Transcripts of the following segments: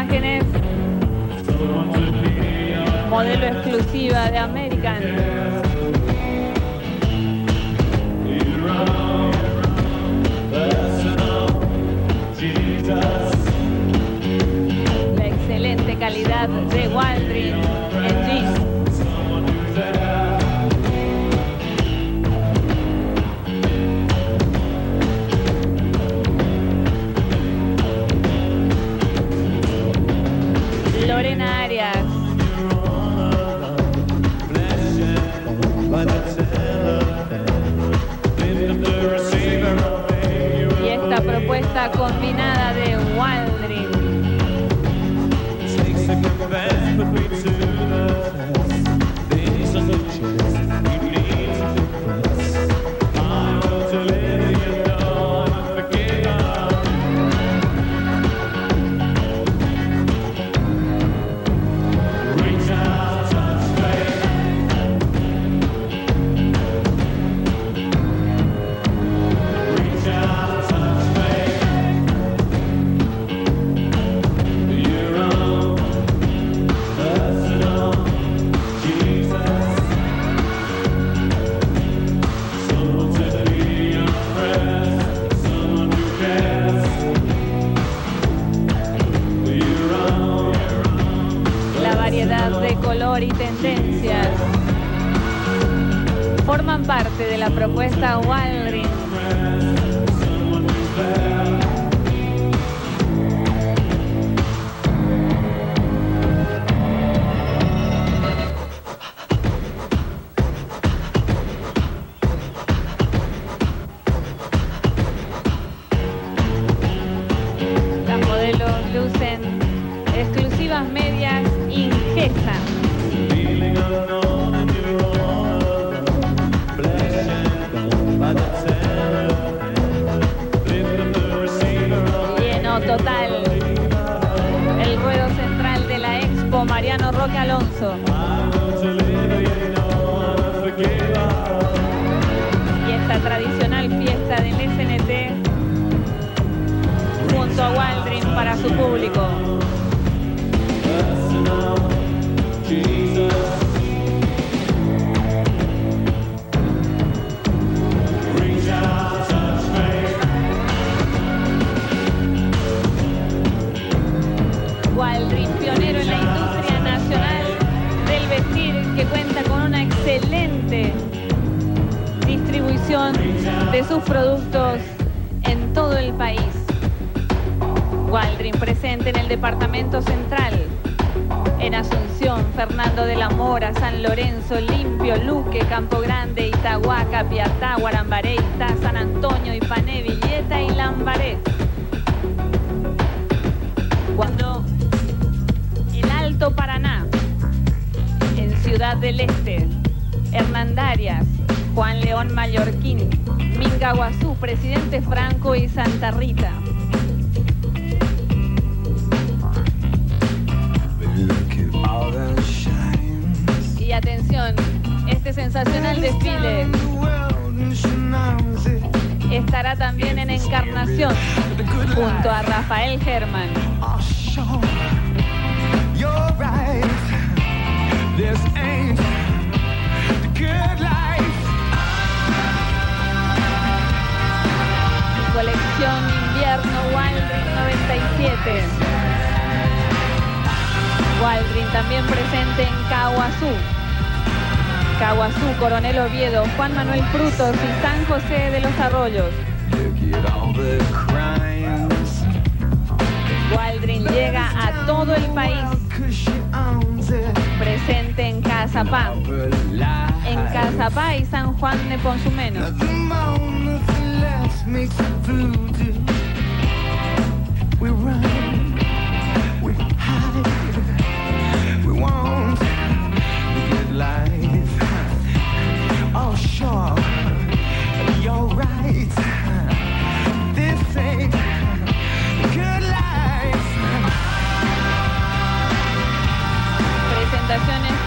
imágenes. Modelo exclusiva de American. La excelente calidad de Waldrin y tendencias forman parte de la propuesta Waldrin. Las modelos lucen exclusivas medias Ingesa. Lleno total. El ruedo central de la Expo Mariano Roque Alonso. Y esta tradicional fiesta del SNT junto a Waldrin para su público. De sus productos en todo el país. Waldrin presente en el departamento central, en Asunción, Fernando de la Mora, San Lorenzo, Limpio, Luque, Campo Grande, Itahuaca, Piatá, Guarambaré, Itá, San Antonio, Ipané, Villeta y Lambaré. Cuando el Alto Paraná, en Ciudad del Este, Hernandarias, Juan León Mallorquín, Mingaguazú, Presidente Franco y Santa Rita. Y atención, este sensacional desfile estará también en Encarnación junto a Rafael Germán. Colección Invierno Waldrin 97. Waldrin también presente en Caguazú. Caguazú, Coronel Oviedo, Juan Manuel Frutos y San José de los Arroyos. Waldrin llega a todo el país. Presente en Cazapá. En Cazapá y San Juan de Consumeno.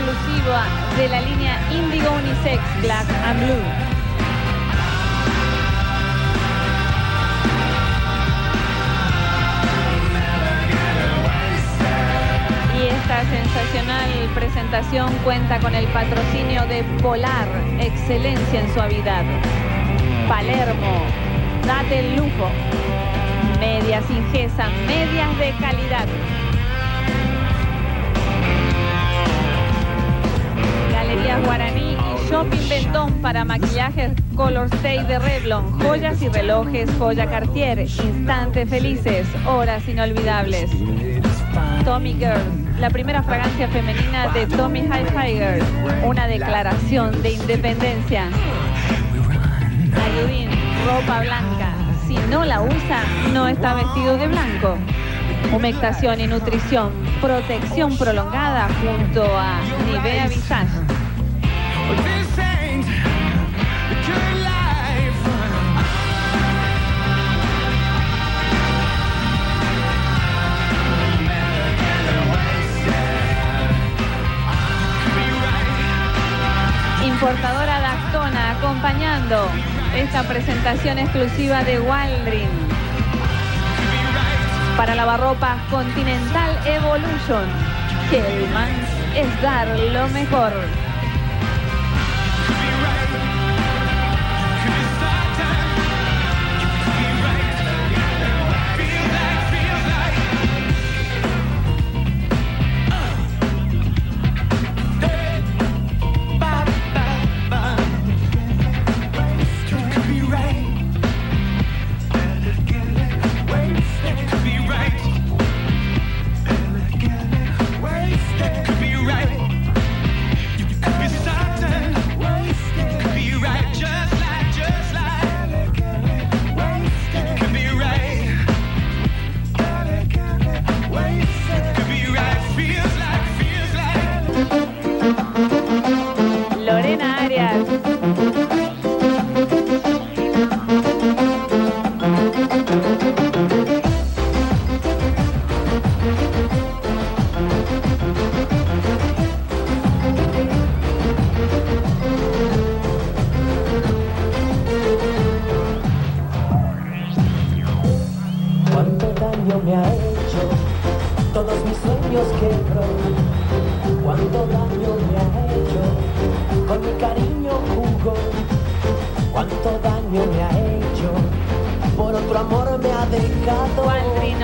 Exclusiva de la línea Indigo Unisex Black and Blue. sensacional presentación cuenta con el patrocinio de Polar, excelencia en suavidad. Palermo, date el lujo. Medias Ingesa, medias de calidad. Guaraní y Shopping Bentón para maquillajes Color Stay de Revlon, joyas y relojes, joya Cartier, instantes felices, horas inolvidables. Tommy Girl, la primera fragancia femenina de Tommy Hilfiger, una declaración de independencia. Ayudín, ropa blanca, si no la usa, no está vestido de blanco. Humectación y nutrición, protección prolongada junto a Nivea Visage. Importadora Dactona acompañando esta presentación exclusiva de Waldrin. Para lavarropas Continental Evolution. Hellmans es dar lo mejor.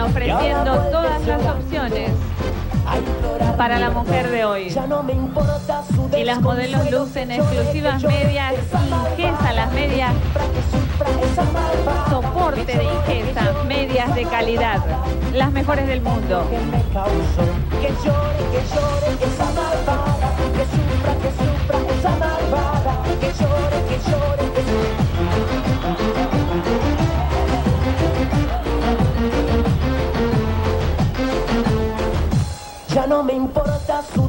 Ofreciendo todas las opciones para la mujer de hoy. Y las modelos lucen exclusivas medias esa Ingesa, las medias soporte de Ingesa, medias de calidad, las mejores del mundo. No me importa su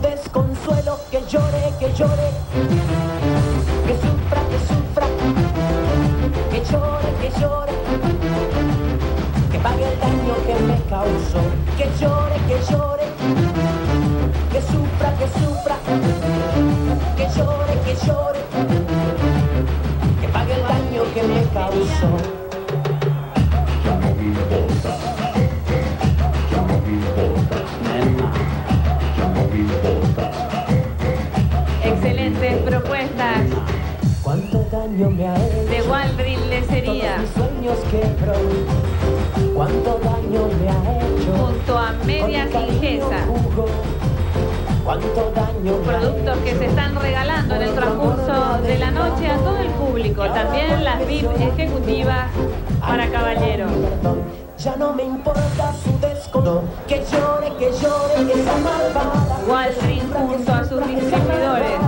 Excelentes propuestas Cuánto daño me ha hecho. de Waldrin Lecería Todos mis sueños quebró. Cuánto daño me ha hecho. junto a Ingesa. jugó. Cuánto daño Productos que se están regalando en el transcurso de la noche a todo el público. También las VIP ejecutivas para caballeros. Ya no me importa su descontrol. Que llore, que llore esa Waldrin junto a sus distribuidores.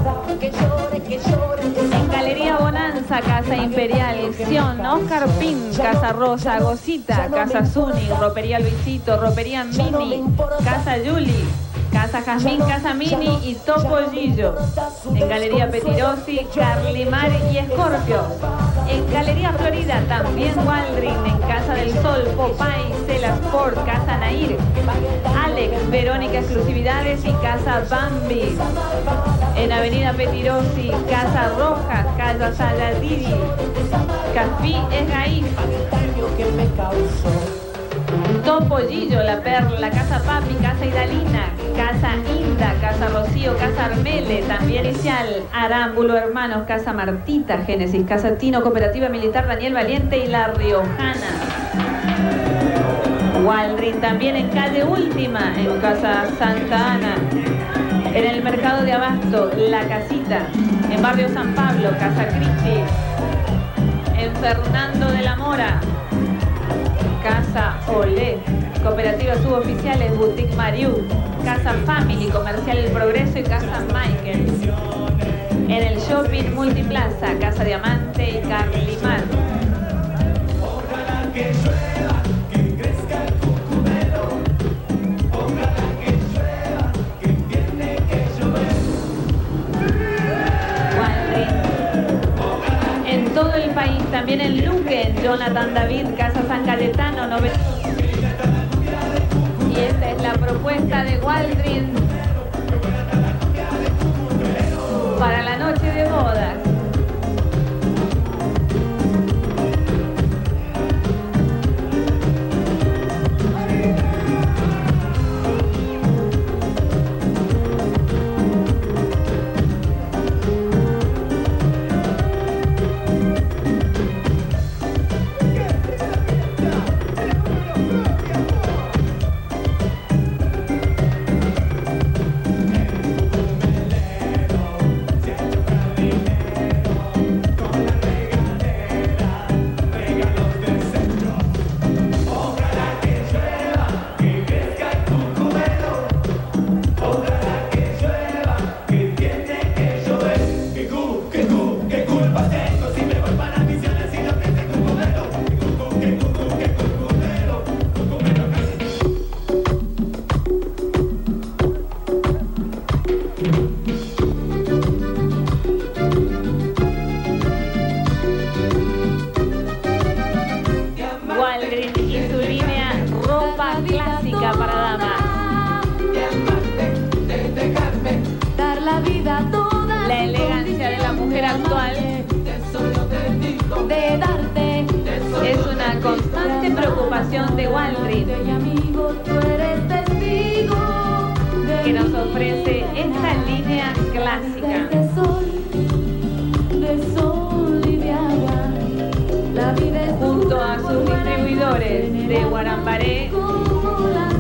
En Galería Bonanza, Casa Imperial, Sion, Oscar Pin, Casa Rosa, Gosita, Casa Zuni, Ropería Luisito, Ropería Mini, Casa Yuli, Casa Jazmín, Casa Mini y Topollillo. En Galería Petirosi, Carlimar y Escorpio. En Galería Florida, también Waldrin, en Casa del Sol, Popay, Cela Sport, Casa Nair, Alex, Verónica Exclusividades y Casa Bambi. En Avenida Petirosi, Casa Roja, Casa Saladiri, Cafí es raíz, daño que me causó. Topollillo, La Perla, Casa Papi, Casa Idalina, Casa Inda, Casa Rocío, Casa Armele, también inicial, Arámbulo Hermanos, Casa Martita, Génesis, Casa Tino, Cooperativa Militar Daniel Valiente y La Riojana. Waldrin también en calle Última, en Casa Santa Ana. En el mercado de Abasto, La Casita. En Barrio San Pablo, Casa Cristi. En Fernando de la Mora, Casa Olé. Cooperativas suboficiales Boutique Mariu. Casa Family, Comercial El Progreso y Casa Michael. En el shopping Multiplaza, Casa Diamante y Carlimar. En todo el país, también en Luque, Jonathan David, Casa San Cayetano, nove- Y esta es la propuesta de Walgreens para la noche de bodas. Ropa clásica para damas. Dar la vida toda. La elegancia de la mujer actual De darte. es una constante preocupación de Walgreens que nos ofrece esta línea clásica. De Guarambaré,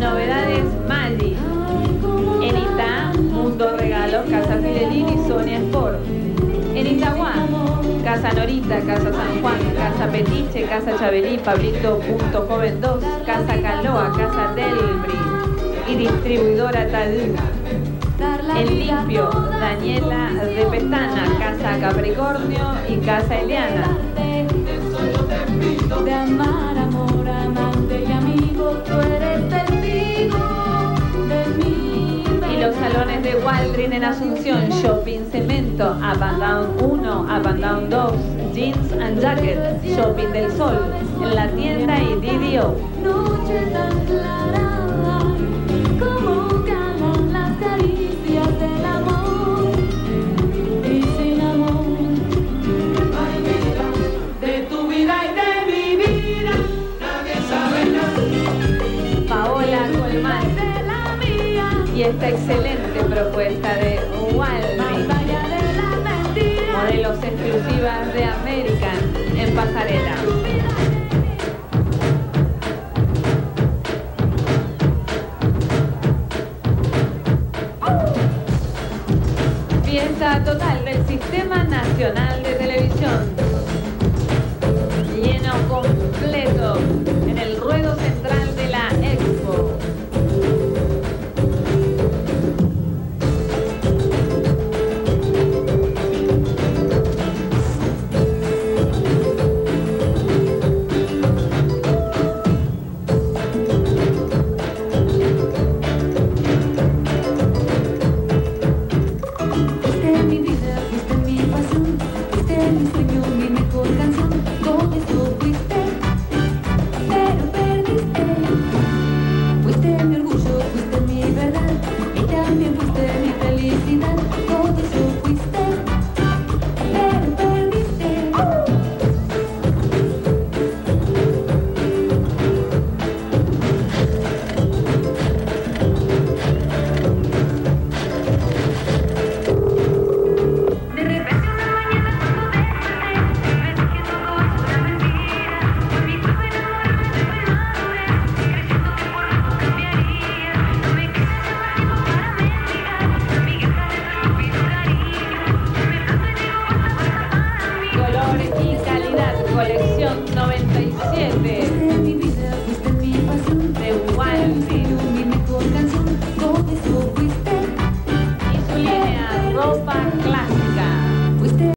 Novedades como En Itá, Mundo Regalo, Casa Fidelín y Sonia Sport. En Itaguá, Casa Norita, Casa San Juan, Casa Petiche, Casa Chabelí, Pablito Punto Joven 2, Casa Caloa, Casa Delbri y distribuidora En vida Limpio, Daniela de Pestana, Casa Capricornio y Casa Eliana. Waldrin en Asunción, Shopping Cemento, Up and Down 1, Up and Down 2, Jeans and Jacket, Shopping del Sol, en la tienda y DDO. Noche tan clara, y esta excelente propuesta de mentira. modelos exclusivas de American en pasarela. Fiesta total del Sistema Nacional